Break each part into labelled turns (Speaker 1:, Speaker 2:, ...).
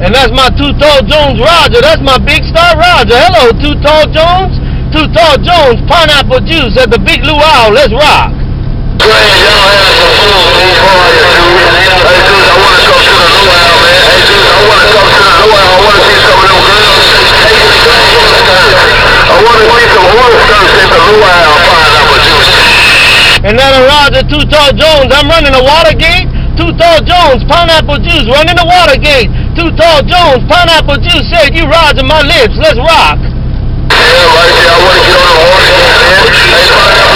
Speaker 1: And that's my Two Tall Jones Roger. That's my big star Roger. Hello, Two Tall Jones. Two Tall Jones, pineapple juice at the Big Luau. Let's rock.
Speaker 2: Grand, y'all want to
Speaker 1: a Two Tall Jones. I'm running the Watergate. Two Tall Jones, pineapple juice, running the Watergate. Two Tall Jones, pineapple juice said you Roger my lips. Let's rock.
Speaker 2: Yeah, right there. I want to get on the. Hey, I on the.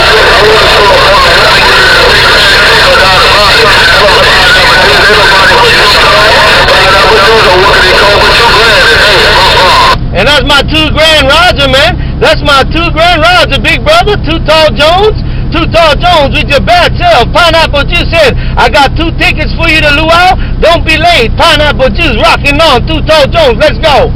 Speaker 1: And that's my two grand Roger, man. That's my two grand Roger, big brother. Two Tall Jones. Two Tall Jones with your bad self. Pineapple Juice said, I got two tickets for you to Luau. Don't be late. Pineapple Juice rocking on. Two Tall Jones. Let's go.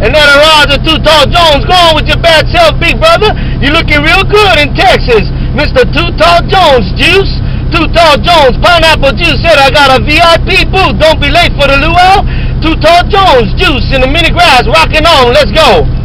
Speaker 1: And then a Roger, Two Tall Jones. Go on with your bad self, big brother. You're looking real good in Texas. Mr. Two Tall Jones Juice. Two Tall Jones Pineapple Juice said, I got a VIP booth. Don't be late for the luau. Two Tall Jones Juice in the mini grass rocking on. Let's go.